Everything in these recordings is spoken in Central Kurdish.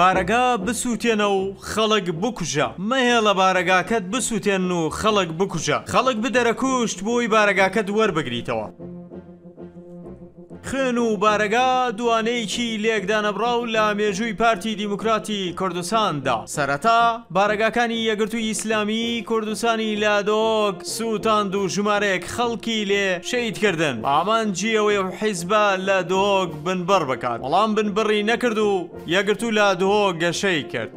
بارەگا بسووتێنە و خەڵک بکوژە، مەهێڵە بارەگاکەت بسووتێنن و خەڵک بکوژە، خەڵک بدەرە کوشت بۆی بارەگاکەت وەربگریتەوە. خوێن و بارەگا دووانەیەکی لێکدانەبڕاو لە مێژووی پارتی دیموکراتی کوردستاندا، سەرەتا بارەگاکانی یەکگرتووی ئیسلامیی کوردستانی لە دۆک، سوتاند و ژمارەیەک خەڵکی لێ شەهید کردن، ئامانجی ئەوەی ئەو حیزبە لە دهۆک بنبڕ بکات، بەڵام بنبڕی نەکرد و یەکگرتوو لە دهۆک گەشەی کرد.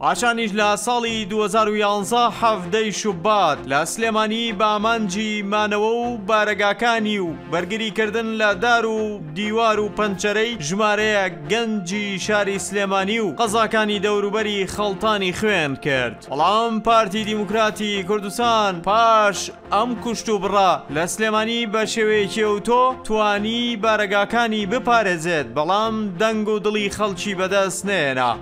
پاشانیش لە ساڵی دوو هەزار و یانزە حەڤدە ی شوبات لە سلێمانی بە ئامانجی مانەوە و بارەگاکانی و بەرگری کردن لە دار و دیوار و پەنچەرەی ژمارەیەک گەنجی شاری سلێمانی و قەزاکانی دەوروبەری خەڵتانی خوێن کرد. بەڵام پارتی دیموکراتی کوردستان پاش ئەم کوشت و بڕە لە سلێمانی بە شێوەیەکی ئەوتۆ توانی بارەگاکانی بپارێزێت بەڵام دەنگ و دڵی خەڵکی بەدەست نەهێنا.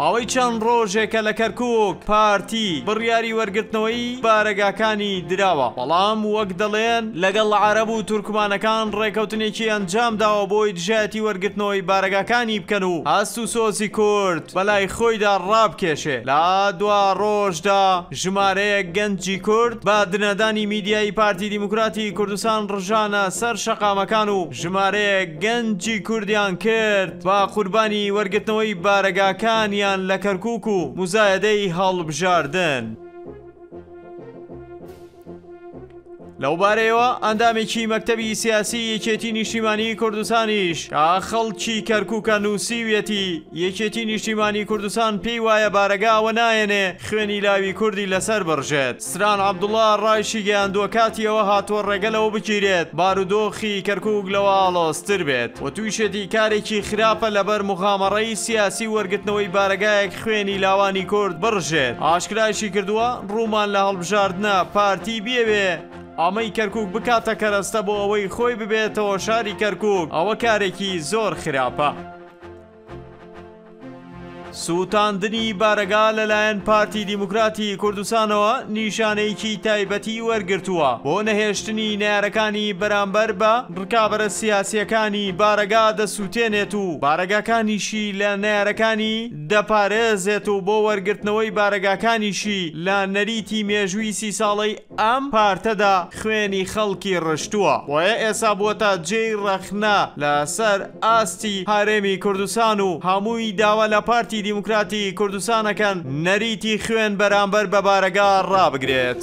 ماوەی چەند ڕۆژێکە لە کەرکووک پارتی بڕیاری وەرگرتنەوەی بارەگاکانی دراوە بەڵام وەک دەڵێن لەگەڵ عەرەب و تورکمانەکان ڕێکەوتنێکی ئەنجام داوە بۆی دژایەتی وەرگرتنەوەی بارەگاکانی بکەن و هەست و سۆزی کورد بەلای خۆیدا ڕابکێشێ. لە دوا ڕۆژدا ژمارەیەک گەنجی کورد بە دنەدانی میدیایی پارتی دیموکراتی کوردستان ڕژانە سەر شەقامەکان و ژمارەیەک گەنجی کوردیان کرد بە قوربانی وەرگرتنەوەی بارەگاکانیان لە کەرکوک و موزایەدەی هەڵبژاردن. لەو بارەیەوە ئەندامێکی مەکتەبی سیاسی یەکێتی نیشتیمانی کوردستانیش کە خەڵکی کەرکووکە نووسیویەتی یەکێتی نیشتیمانی کوردستان پێی وایە بارەگا ئەوە نایەنێ خوێنی لاوی کوردی لەسەر بڕژێت سران عەبدوڵڵا ڕایشیگەیاندووە کاتی ئەوە هاتووە ڕێگە لەوە بگیرێت بارودۆخی کەرکووک لەوە ئاڵۆزتر بێت و تویشێتی کارێکی خراپە لەبەر موغامەڕەی سیاسی وەرگرتنەوەی بارەگایەک خوێنی لاوانی کورد بڕژێت. ئاشکرایشیکردووە، ڕوومان لە هەڵبژاردنە، پارتی بیەوێ ئامەی کەرکوک بکاتە کەرەستە بۆ ئەوەی خۆی ببێتەوە شاری کەرکوک، ئەوە کارێکی زۆر خراپە. سووتاندنی بارەگا لەلایەن پارتی دیموکراتی کوردستانەوە نیشانەیەکی تایبەتی وەرگرتووە بۆ نەهێشتنی نەیارەکانی بەرامبەر بە، ڕکابەرە سیاسییەکانی بارەگا دەسووتێنێت و بارەگاکانیشی لە نەیارەکانی دەپارێزێت و بۆ وەرگرتنەوەی بارەگاکانیشی لە نەریتی مێژووی سی ساڵەی ئەم پارتەدا خوێنی خەڵکی ڕشتووە، بۆیە ئێستا بووەتە جێی ڕەخنە لە سەر ئاستی هەرێمی کوردستان و هەمووی داوا لە پارتی دیموکراتی کوردستان ئەکەن نەریتی خوێن بەرامبەر بە بارەگا ڕابگرێت.